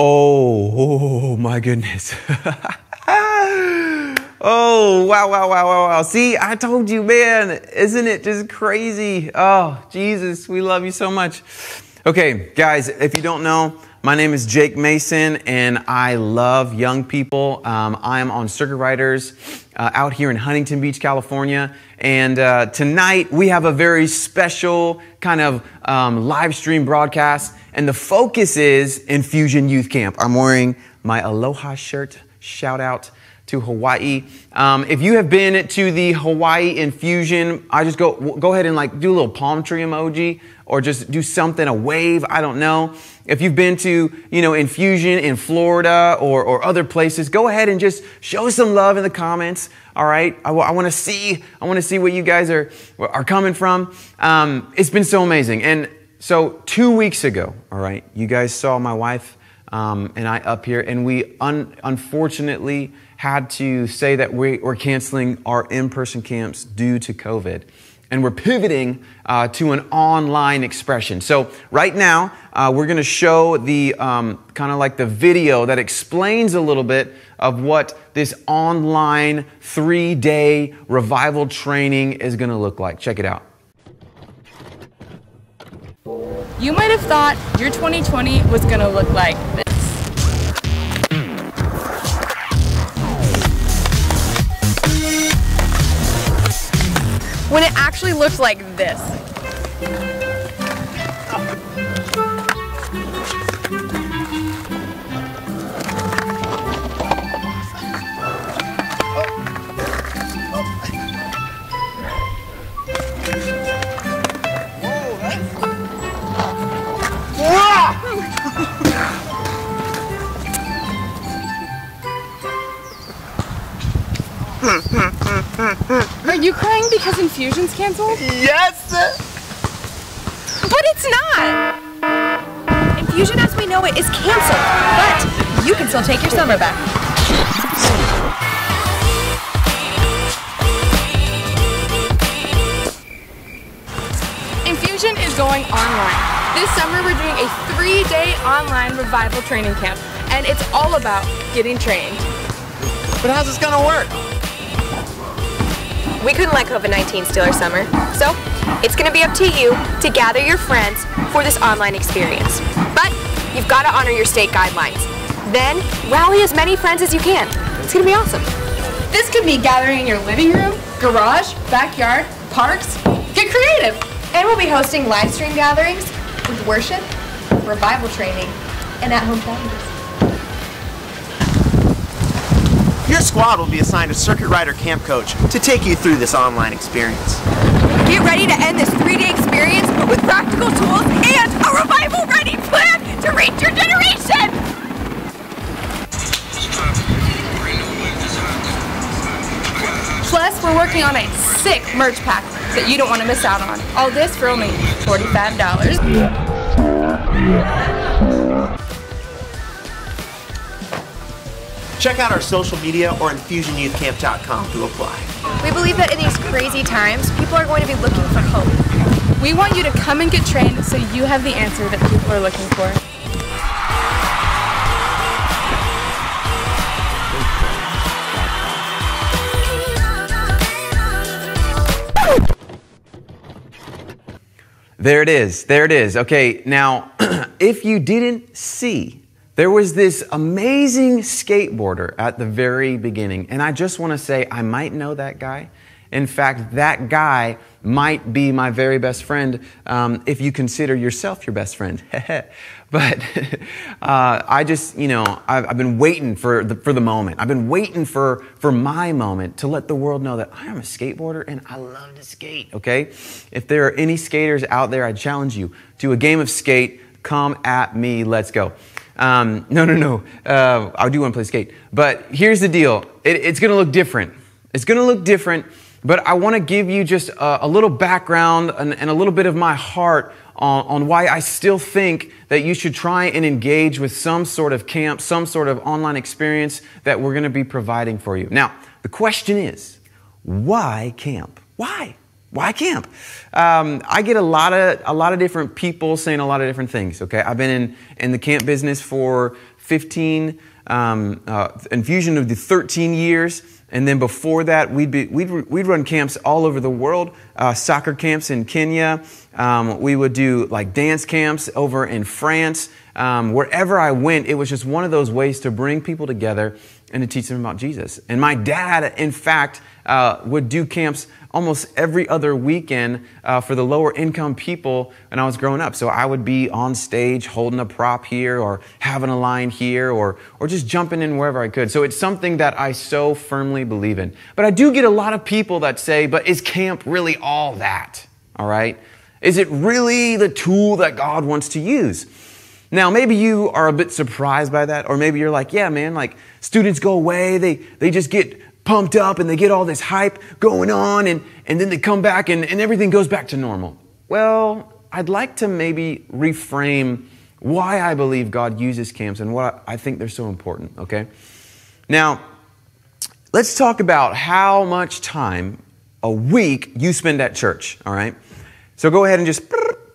Oh, oh my goodness. oh, wow, wow, wow, wow, wow. See, I told you, man, isn't it just crazy? Oh, Jesus, we love you so much. Okay, guys, if you don't know, my name is Jake Mason, and I love young people. Um, I am on Circuit Riders uh, out here in Huntington Beach, California. And uh, tonight we have a very special kind of um, live stream broadcast. And the focus is Infusion Youth Camp. I'm wearing my Aloha shirt. Shout out to Hawaii. Um, if you have been to the Hawaii Infusion, I just go go ahead and like do a little palm tree emoji or just do something, a wave. I don't know. If you've been to you know Infusion in Florida or, or other places, go ahead and just show some love in the comments. All right, I, I want to see I want to see what you guys are are coming from. Um, it's been so amazing, and so two weeks ago, all right, you guys saw my wife um, and I up here, and we un- unfortunately had to say that we, are canceling our in person camps due to COVID. And we're pivoting uh, to an online expression. So, right now, uh, we're going to show the um, kind of like the video that explains a little bit of what this online three day revival training is going to look like. Check it out. You might have thought your 2020 was going to look like this. When it actually looked like this. Are you crying because Infusion's canceled? Yes! But it's not! Infusion as we know it is canceled, but you can still take your summer back. Infusion is going online. This summer we're doing a three-day online revival training camp, and it's all about getting trained. But how's this gonna work? We couldn't let COVID-19 steal our summer, so it's gonna be up to you to gather your friends for this online experience. But you've gotta honor your state guidelines. Then rally as many friends as you can. It's gonna be awesome. This could be gathering in your living room, garage, backyard, parks. Get creative! And we'll be hosting live stream gatherings with worship, revival training, and at-home challenges. Your squad will be assigned a circuit rider camp coach to take you through this online experience. Get ready to end this three-day experience with practical tools and a revival-ready plan to reach your generation! Plus, we're working on a sick merch pack that you don't want to miss out on. All this for only $45. Check out our social media or infusionyouthcamp.com to apply. We believe that in these crazy times, people are going to be looking for hope. We want you to come and get trained so you have the answer that people are looking for. There it is. There it is. Okay, now, if you didn't see, there was this amazing skateboarder at the very beginning. And I just want to say, I might know that guy. In fact, that guy might be my very best friend um, if you consider yourself your best friend. but uh, I just, you know, I've, I've, been waiting for the, for the moment. I've been waiting for, for my moment to let the world know that I am a skateboarder and I love to skate, okay? If there are any skaters out there, I challenge you to a game of skate. Come at me. Let's go. Um, no, no, no. Uh, I do want to play skate. But here's the deal it, it's going to look different. It's going to look different but I want to give you just a, a little background and, and, a little bit of my heart on, on why I still think that you should try and engage with some sort of camp, some sort of online experience that we're going to be providing for you. Now, the question is, why camp? Why? Why camp? Um, I get a lot of a lot of different people saying a lot of different things. Okay, I've been in in the camp business for 15, um, uh, infusion of the 13 years. And then before that, we'd, be, we'd, we'd run camps all over the world, uh, soccer camps in Kenya. Um, we would do like dance camps over in France. Um, wherever I went, it was just one of those ways to bring people together and to teach them about Jesus. And my dad, in fact, uh, would do camps almost every other weekend uh, for the lower income people when I was growing up. So I would be on stage holding a prop here or having a line here or, or just jumping in wherever I could. So it's something that I so firmly believe in. But I do get a lot of people that say, but is camp really all that? All right? Is it really the tool that God wants to use? Now, maybe you are a bit surprised by that, or maybe you're like, yeah, man, like students go away, they, they just get pumped up and they get all this hype going on and, and then they come back and, and everything goes back to normal. Well, I'd like to maybe reframe why I believe God uses camps and what I think they're so important, okay? Now, let's talk about how much time a week you spend at church, all right? So go ahead and just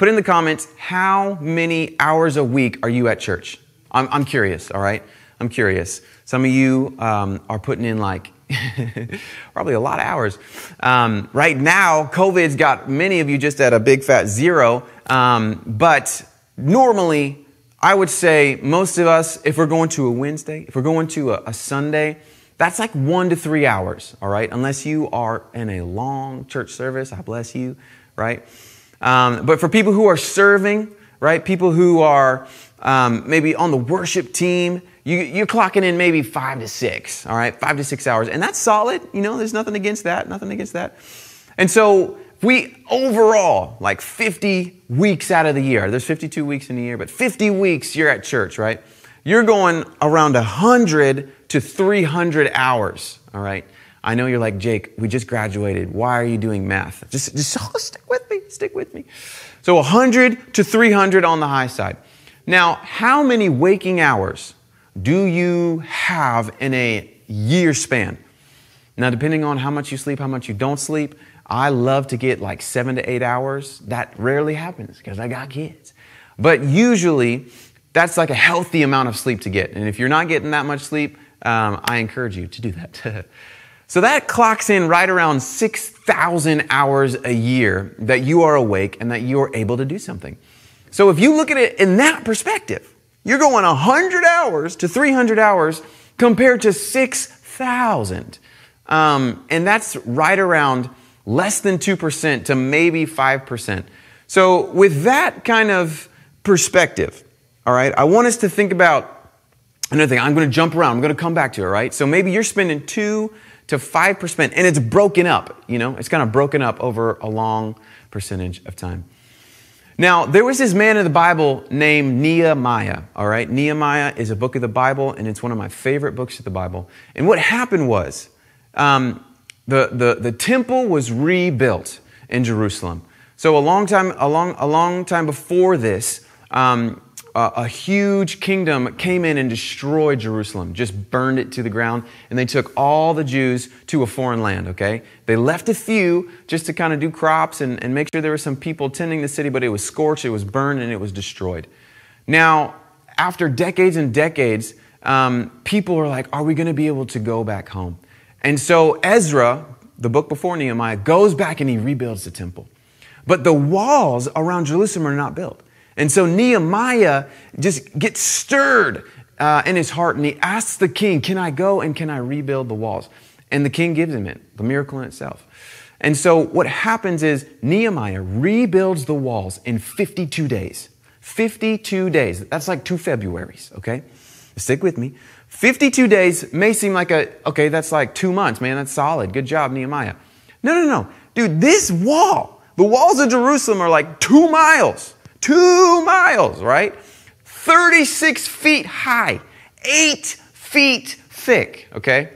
put in the comments how many hours a week are you at church? I'm, I'm curious, all right? I'm curious. Some of you um, are putting in like probably a lot of hours. Um, right now, COVID's got many of you just at a big fat zero. Um, but normally, I would say most of us, if we're going to a Wednesday, if we're going to a, a Sunday, that's like one to three hours, all right? Unless you are in a long church service, I bless you, right? Um, but for people who are serving, right? People who are um, maybe on the worship team, you, you're clocking in maybe five to six, all right? Five to six hours. And that's solid. You know, there's nothing against that, nothing against that. And so we overall, like 50 weeks out of the year, there's 52 weeks in a year, but 50 weeks you're at church, right? You're going around 100 to 300 hours, all right? I know you're like, Jake, we just graduated. Why are you doing math? Just, just oh, stick with me, stick with me. So 100 to 300 on the high side. Now, how many waking hours do you have in a year span? Now, depending on how much you sleep, how much you don't sleep, I love to get like seven to eight hours. That rarely happens because I got kids. But usually, that's like a healthy amount of sleep to get. And if you're not getting that much sleep, um, I encourage you to do that. so that clocks in right around 6,000 hours a year that you are awake and that you are able to do something. So if you look at it in that perspective, you're going 100 hours to 300 hours compared to 6,000. Um, and that's right around less than 2% to maybe 5%. So, with that kind of perspective, all right, I want us to think about another thing. I'm going to jump around. I'm going to come back to it, all right? So, maybe you're spending 2 to 5%, and it's broken up, you know, it's kind of broken up over a long percentage of time. Now, there was this man in the Bible named Nehemiah, all right? Nehemiah is a book of the Bible, and it's one of my favorite books of the Bible. And what happened was um, the, the, the temple was rebuilt in Jerusalem. So a long time, a long, a long time before this, um, a huge kingdom came in and destroyed Jerusalem, just burned it to the ground, and they took all the Jews to a foreign land, okay? They left a few just to kind of do crops and, and make sure there were some people tending the city, but it was scorched, it was burned, and it was destroyed. Now, after decades and decades, um, people are like, are we going to be able to go back home? And so Ezra, the book before Nehemiah, goes back and he rebuilds the temple. But the walls around Jerusalem are not built. And so Nehemiah just gets stirred uh, in his heart and he asks the king, Can I go and can I rebuild the walls? And the king gives him it, the miracle in itself. And so what happens is Nehemiah rebuilds the walls in 52 days. 52 days. That's like two Februarys, okay? Stick with me. 52 days may seem like a, okay, that's like two months, man. That's solid. Good job, Nehemiah. No, no, no. Dude, this wall, the walls of Jerusalem are like two miles. Two miles, right? 36 feet high, eight feet thick, okay?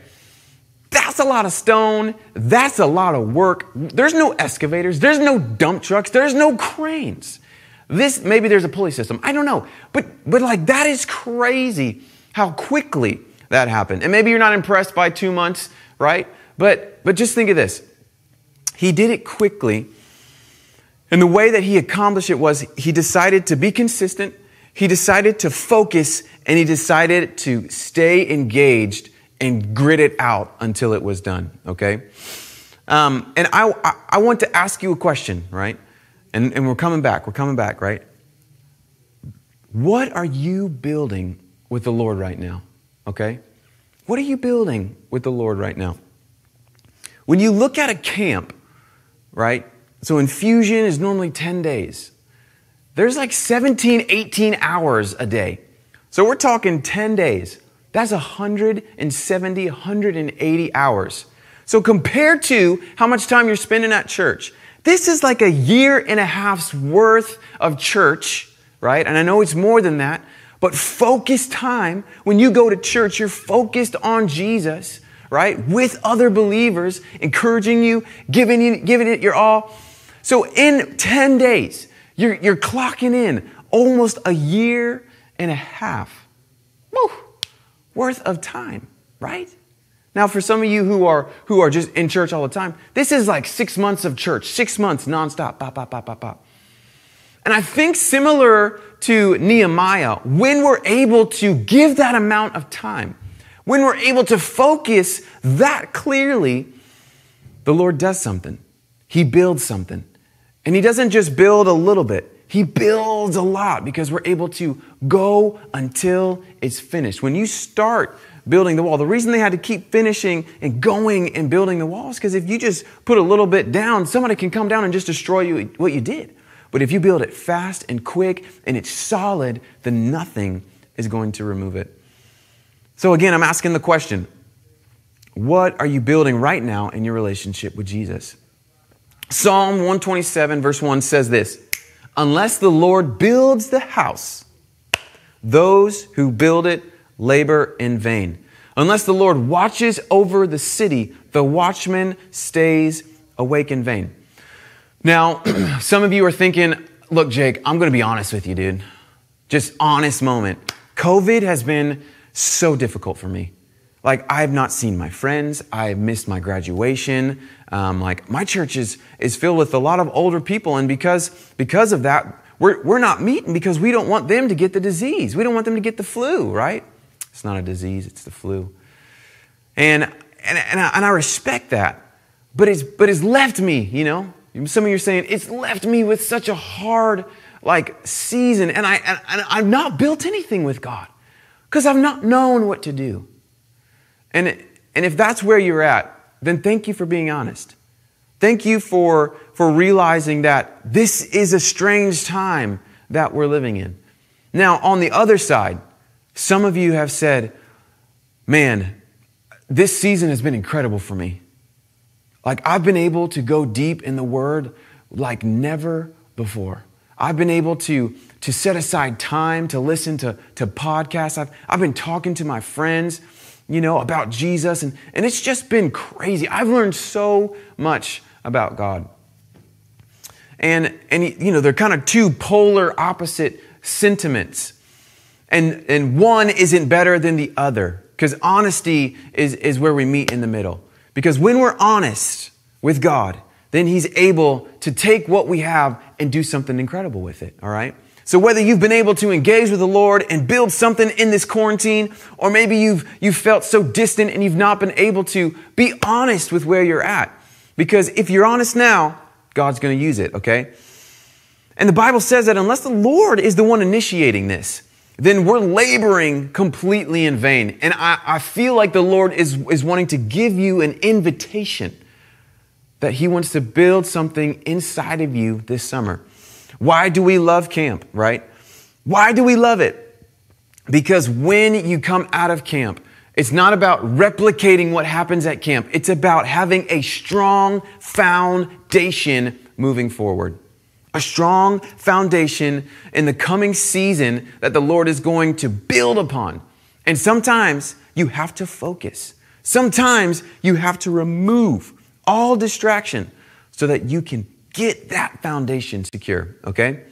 That's a lot of stone. That's a lot of work. There's no excavators. There's no dump trucks. There's no cranes. This, maybe there's a pulley system. I don't know. But, but like, that is crazy how quickly that happened. And maybe you're not impressed by two months, right? But, but just think of this. He did it quickly and the way that he accomplished it was he decided to be consistent. he decided to focus and he decided to stay engaged and grit it out until it was done, okay? Um, and I, I, want to ask you a question, right? And, and we're coming back, we're coming back, right? What are you building with the Lord right now, okay? What are you building with the Lord right now? When you look at a camp, right? So infusion is normally 10 days. There's like 17, 18 hours a day. So we're talking 10 days. That's 170, 180 hours. So compared to how much time you're spending at church, this is like a year and a half's worth of church, right? And I know it's more than that, but focused time. When you go to church, you're focused on Jesus, right? With other believers, encouraging you, giving, you, giving it your all. So in 10 days, you're, you're clocking in almost a year and a half whew, worth of time, right? Now, for some of you who are, who are just in church all the time, this is like six months of church, six months nonstop, pop, pop, pop, pop, pop. And I think similar to Nehemiah, when we're able to give that amount of time, when we're able to focus that clearly, the Lord does something. He builds something. And He doesn't just build a little bit, He builds a lot because we're able to go until it's finished. When you start building the wall, the reason they had to keep finishing and going and building the wall is because if you just put a little bit down, somebody can come down and just destroy you what you did. But if you build it fast and quick and it's solid, then nothing is going to remove it. So again, I'm asking the question what are you building right now in your relationship with Jesus? Psalm 127, verse 1 says this Unless the Lord builds the house, those who build it labor in vain. Unless the Lord watches over the city, the watchman stays awake in vain. Now, some of you are thinking, look, Jake, I'm going to be honest with you, dude. Just honest moment. COVID has been so difficult for me. Like, I have not seen my friends. I missed my graduation. Um, like, my church is, is filled with a lot of older people. And because, because of that, we're, we're not meeting because we don't want them to get the disease. We don't want them to get the flu, right? It's not a disease, it's the flu. And, and, and, I, and I respect that. But it's, but it's left me, you know? Some of you are saying, it's left me with such a hard, like, season. And, I, and, and I've not built anything with God because I've not known what to do. And, and if that's where you're at, then thank you for being honest. Thank you for, for realizing that this is a strange time that we're living in. Now, on the other side, some of you have said, man, this season has been incredible for me. Like, I've been able to go deep in the Word like never before. I've been able to, to set aside time to listen to, to podcasts. I've, I've been talking to my friends, you know, about Jesus, and, and it's just been crazy. I've learned so much about God. And, and you know, they're kind of two polar opposite sentiments. And, and one isn't better than the other, because honesty is, is where we meet in the middle. Because when we're honest with God, then He's able to take what we have and do something incredible with it, all right? So whether you've been able to engage with the Lord and build something in this quarantine, or maybe you've, you've felt so distant and you've not been able to be honest with where you're at. Because if you're honest now, God's going to use it, okay? And the Bible says that unless the Lord is the one initiating this, then we're laboring completely in vain. And I, I feel like the Lord is, is wanting to give you an invitation that He wants to build something inside of you this summer. Why do we love camp, right? Why do we love it? Because when you come out of camp, it's not about replicating what happens at camp. It's about having a strong foundation moving forward a strong foundation in the coming season that the Lord is going to build upon. And sometimes you have to focus. Sometimes you have to remove all distraction so that you can get that foundation secure, okay?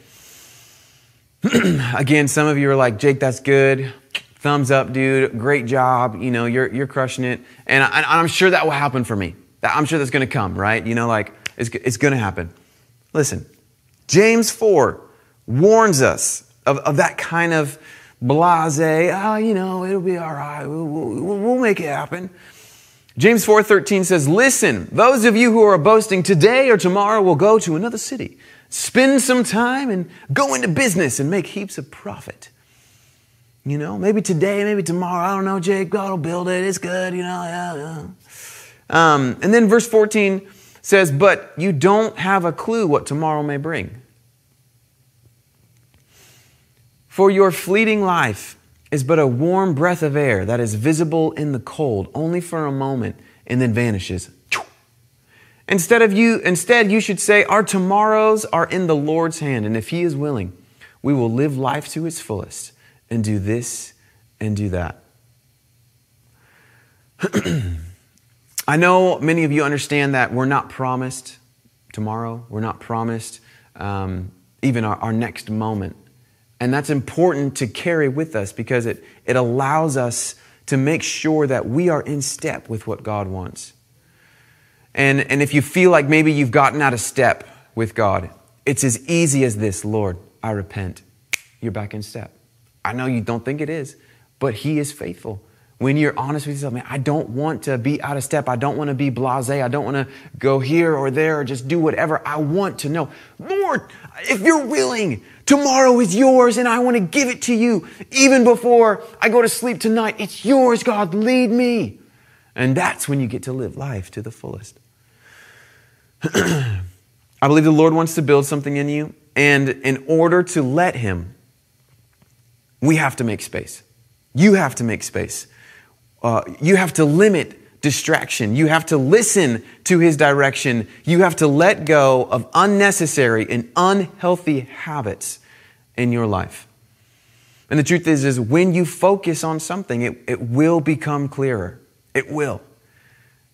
Again, some of you are like, Jake, that's good. Thumbs up, dude. Great job. You know, you're, you're crushing it. And, I, am sure that will happen for me. I'm sure that's going to come, right? You know, like, it's, it's going to happen. Listen, James 4 warns us of, of that kind of blase, oh, you know, it'll be all right, we'll, we'll, we'll make it happen. James 4:13 says, "Listen, those of you who are boasting today or tomorrow will go to another city, spend some time and go into business and make heaps of profit." You know, maybe today, maybe tomorrow, I don't know, Jake, God will build it. It's good, you know, yeah, yeah. Um, and then verse 14 says, But you don't have a clue what tomorrow may bring. For your fleeting life is but a warm breath of air that is visible in the cold only for a moment and then vanishes. Instead of you, instead you should say, Our tomorrows are in the Lord's hand, and if He is willing, we will live life to its fullest and do this and do that. I know many of you understand that we're not promised tomorrow. We're not promised um, even our, our next moment. And that's important to carry with us because it, it allows us to make sure that we are in step with what God wants. And, and if you feel like maybe you've gotten out of step with God, it's as easy as this Lord, I repent. You're back in step. I know you don't think it is, but He is faithful. When you're honest with yourself, man, I don't want to be out of step. I don't want to be blase. I don't want to go here or there or just do whatever. I want to know, Lord, if you're willing, tomorrow is yours and I want to give it to you. Even before I go to sleep tonight, it's yours, God. Lead me. And that's when you get to live life to the fullest. I believe the Lord wants to build something in you. And in order to let Him, we have to make space. You have to make space. Uh, you have to limit distraction. You have to listen to his direction. You have to let go of unnecessary and unhealthy habits in your life. And the truth is, is when you focus on something, it, it will become clearer. It will.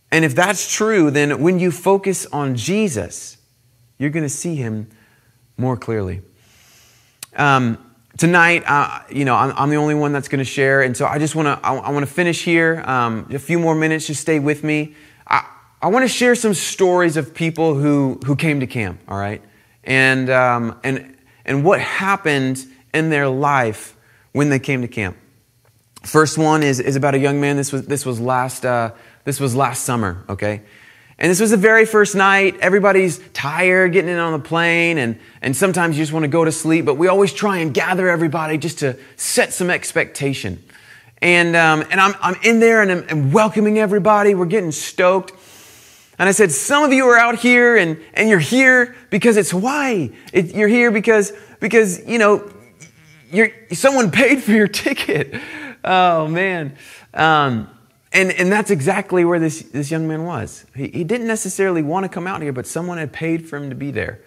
And if that's true, then when you focus on Jesus, you're going to see him more clearly. Um, tonight, uh, you know, I'm, I'm, the only one that's going to share, and so I just want to I, I want to finish here. Um, a few more minutes, just stay with me. I, I want to share some stories of people who who came to camp. All right, and um, and and what happened in their life when they came to camp. First one is is about a young man. This was this was last uh, this was last summer. Okay. And this was the very first night. Everybody's tired getting in on the plane, and, and sometimes you just want to go to sleep, but we always try and gather everybody just to set some expectation. And, um, and I'm, I'm in there and I'm, I'm welcoming everybody. We're getting stoked. And I said, Some of you are out here and, and you're here because it's Hawaii. It, you're here because, because you know, you're, someone paid for your ticket. Oh, man. Um, and, and that's exactly where this, this young man was. He, he didn't necessarily want to come out here, but someone had paid for him to be there.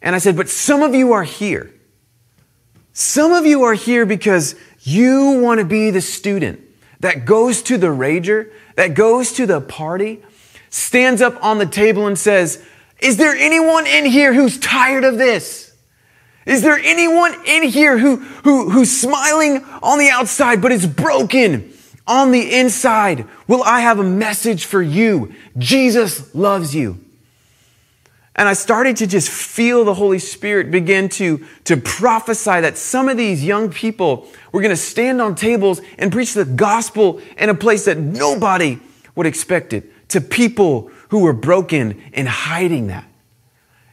And I said, But some of you are here. Some of you are here because you want to be the student that goes to the rager, that goes to the party, stands up on the table and says, Is there anyone in here who's tired of this? Is there anyone in here who, who, who's smiling on the outside but is broken? On the inside, will I have a message for you. Jesus loves you. And I started to just feel the Holy Spirit begin to, to prophesy that some of these young people were going to stand on tables and preach the gospel in a place that nobody would expect it to people who were broken and hiding that.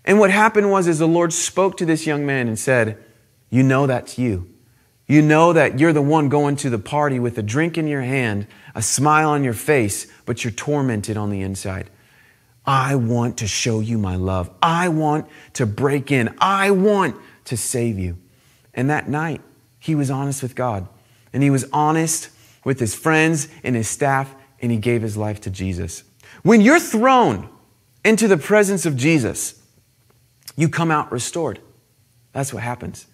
And what happened was is the Lord spoke to this young man and said, you know that's you. You know that you're the one going to the party with a drink in your hand, a smile on your face, but you're tormented on the inside. I want to show you my love. I want to break in. I want to save you. And that night, he was honest with God. And he was honest with his friends and his staff, and he gave his life to Jesus. When you're thrown into the presence of Jesus, you come out restored. That's what happens.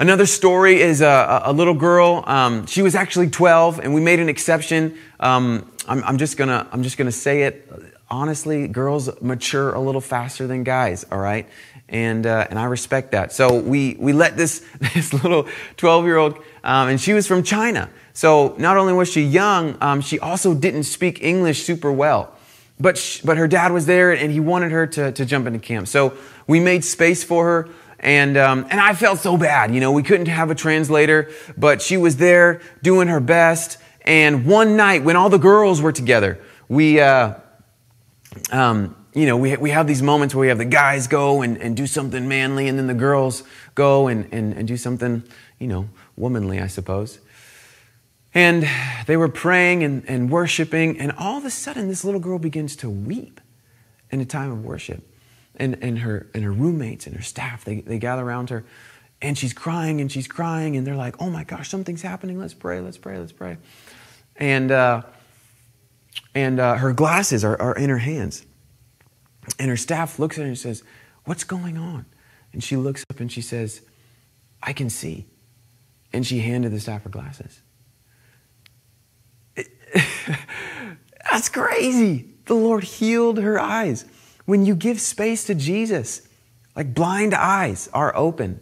Another story is a, a little girl. Um, she was actually 12, and we made an exception. Um, I'm, I'm, just gonna I'm just gonna say it honestly. Girls mature a little faster than guys. All right, and uh, and I respect that. So we we let this this little 12 year old, um, and she was from China. So not only was she young, um, she also didn't speak English super well. But, she, but her dad was there and he wanted her to, to jump into camp. So we made space for her And, um, and I felt so bad. You know, we couldn't have a translator, but she was there doing her best. And one night when all the girls were together, we, uh, um, you know, we, we have these moments where we have the guys go and, and do something manly, and then the girls go and, and, and do something, you know, womanly, I suppose. And they were praying and, and worshiping, and all of a sudden, this little girl begins to weep in a time of worship. And, and, her, and her roommates and her staff, they, they gather around her, and she's crying and she's crying, and they're like, oh my gosh, something's happening. Let's pray, let's pray, let's pray. And, uh, and uh, her glasses are, are in her hands. And her staff looks at her and says, What's going on? And she looks up and she says, I can see. And she handed the staff her glasses. That's crazy. The Lord healed her eyes. When you give space to Jesus, like blind eyes are open.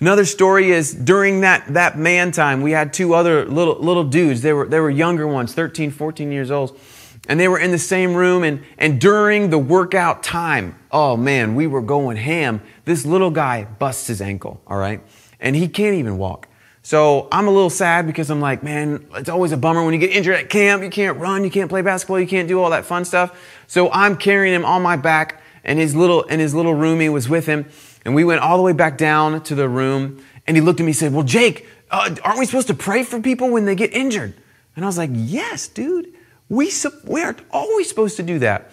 Another story is during that, that man time, we had two other little, little dudes. They were, they were younger ones, 13, 14 years old. And they were in the same room. And, and during the workout time, oh man, we were going ham. This little guy busts his ankle, all right? And he can't even walk. So I'm a little sad because I'm like, man, it's always a bummer when you get injured at camp. You can't run, you can't play basketball, you can't do all that fun stuff. So I'm carrying him on my back, and his little and his little roomie was with him, and we went all the way back down to the room. And he looked at me and said, "Well, Jake, uh, aren't we supposed to pray for people when they get injured?" And I was like, "Yes, dude. We we are always supposed to do that."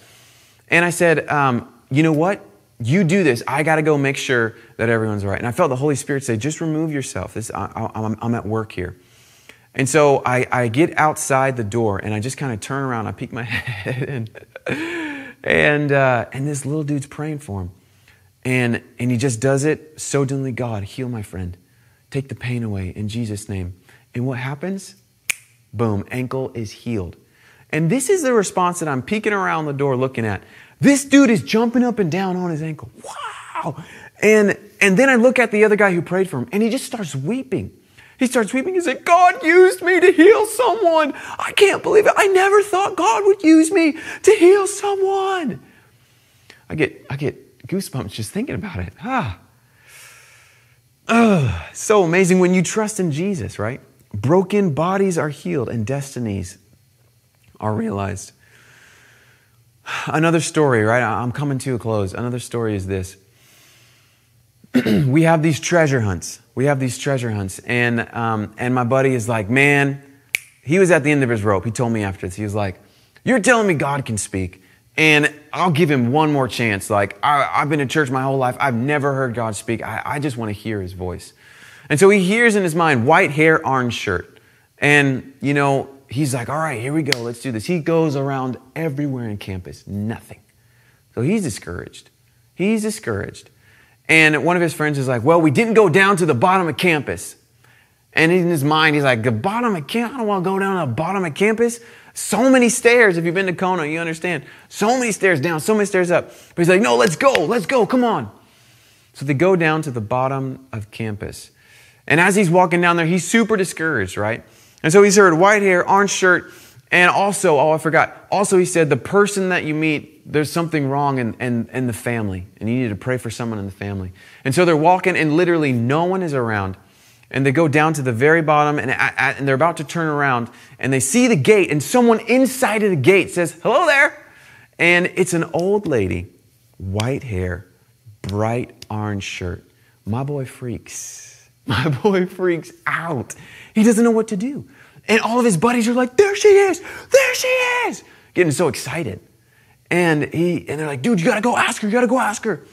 And I said, um, "You know what? You do this. I got to go make sure that everyone's right. And I felt the Holy Spirit say, just remove yourself. This, I, am at work here. And so I, I, get outside the door and I just kind of turn around. I peek my head and, and, uh, and this little dude's praying for him. And, and he just does it so suddenly. God, heal my friend. Take the pain away in Jesus' name. And what happens? Boom, ankle is healed. And this is the response that I'm peeking around the door looking at. This dude is jumping up and down on his ankle. Wow. And, and then I look at the other guy who prayed for him and he just starts weeping. He starts weeping He said, God used me to heal someone. I can't believe it. I never thought God would use me to heal someone. I get, I get goosebumps just thinking about it. Ah. Ugh, so amazing when you trust in Jesus, right? Broken bodies are healed and destinies are realized. Another story, right? I'm coming to a close. Another story is this. we have these treasure hunts. We have these treasure hunts. And, um, and my buddy is like, man, he was at the end of his rope. He told me after this, he was like, You're telling me God can speak. And I'll give him one more chance. Like, I, have been in church my whole life. I've never heard God speak. I, I just want to hear his voice. And so he hears in his mind, white hair, orange shirt. And, you know, he's like, all right, here we go, let's do this. He goes around everywhere in campus, nothing. So he's discouraged. He's discouraged. And one of his friends is like, well, we didn't go down to the bottom of campus. And in his mind, he's like, the bottom of campus? I don't want to go down to the bottom of campus. So many stairs. If you've been to Kona, you understand. So many stairs down, so many stairs up. But he's like, no, let's go, let's go, come on. So they go down to the bottom of campus. And as he's walking down there, he's super discouraged, right? And so he's heard white hair, orange shirt, and also, oh, I forgot. Also, he said, the person that you meet, there's something wrong in, in, in the family, and you need to pray for someone in the family. And so they're walking, and literally no one is around. And they go down to the very bottom, and, and they're about to turn around, and they see the gate, and someone inside of the gate says, Hello there. And it's an old lady, white hair, bright orange shirt. My boy freaks. My boy freaks out. He doesn't know what to do. And all of his buddies are like, there she is, there she is, getting so excited. And he and they're like, dude, you gotta go ask her, you gotta go ask her.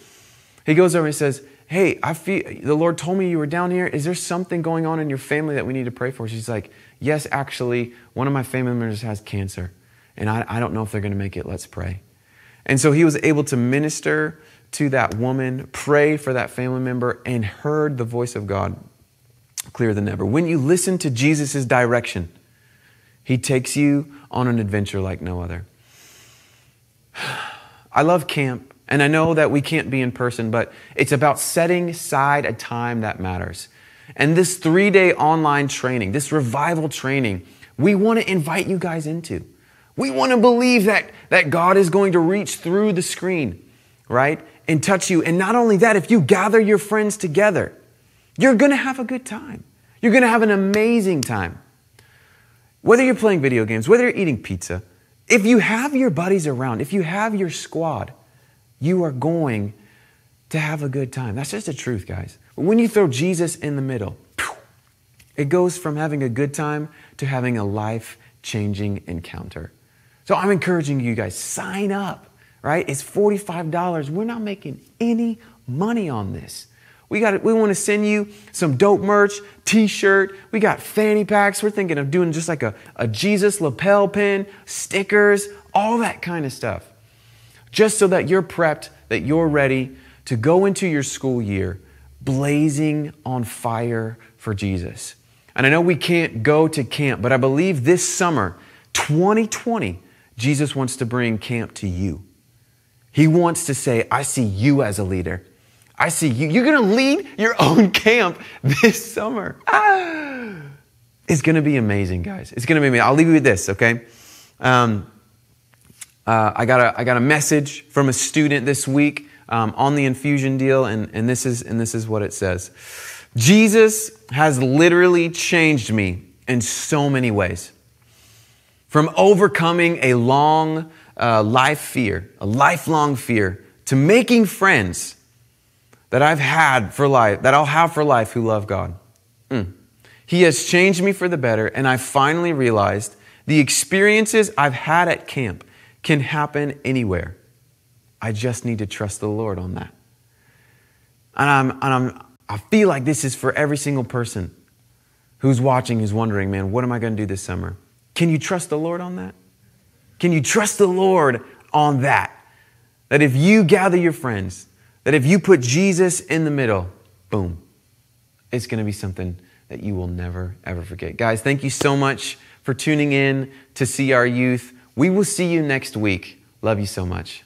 He goes over and he says, Hey, I feel the Lord told me you were down here. Is there something going on in your family that we need to pray for? She's like, Yes, actually, one of my family members has cancer, and I, I don't know if they're gonna make it. Let's pray. And so he was able to minister to that woman, pray for that family member, and heard the voice of God clearer than ever. When you listen to Jesus' direction, he takes you on an adventure like no other. I love camp, and I know that we can't be in person, but it's about setting aside a time that matters. And this three day online training, this revival training, we want to invite you guys into. We want to believe that, that God is going to reach through the screen, right? and touch you. And not only that, if you gather your friends together, you're going to have a good time. You're going to have an amazing time. Whether you're playing video games, whether you're eating pizza, if you have your buddies around, if you have your squad, you are going to have a good time. That's just the truth, guys. But when you throw Jesus in the middle, it goes from having a good time to having a life changing encounter. So I'm encouraging you guys, sign up, right? It's $45. We're not making any money on this. We got we want to send you some dope merch, t-shirt. We got fanny packs. We're thinking of doing just like a, a Jesus lapel pin, stickers, all that kind of stuff. Just so that you're prepped, that you're ready to go into your school year blazing on fire for Jesus. And I know we can't go to camp, but I believe this summer, 2020, Jesus wants to bring camp to you. He wants to say, I see you as a leader. I see you. You're going to lead your own camp this summer. Ah. It's going to be amazing, guys. It's going to be amazing. I'll leave you with this, okay? Um, uh, I, got a, I got a message from a student this week um, on the infusion deal, and, and, this is, and this is what it says Jesus has literally changed me in so many ways. From overcoming a long uh, life fear, a lifelong fear, to making friends that I've had for life, that I'll have for life who love God. Mm. He has changed me for the better, and I finally realized the experiences I've had at camp can happen anywhere. I just need to trust the Lord on that. And, I'm, and I'm, I feel like this is for every single person who's watching, who's wondering, man, what am I going to do this summer? Can you trust the Lord on that? Can you trust the Lord on that? That if you gather your friends, that if you put Jesus in the middle, boom, it's going to be something that you will never, ever forget. Guys, thank you so much for tuning in to CR Youth. We will see you next week. Love you so much.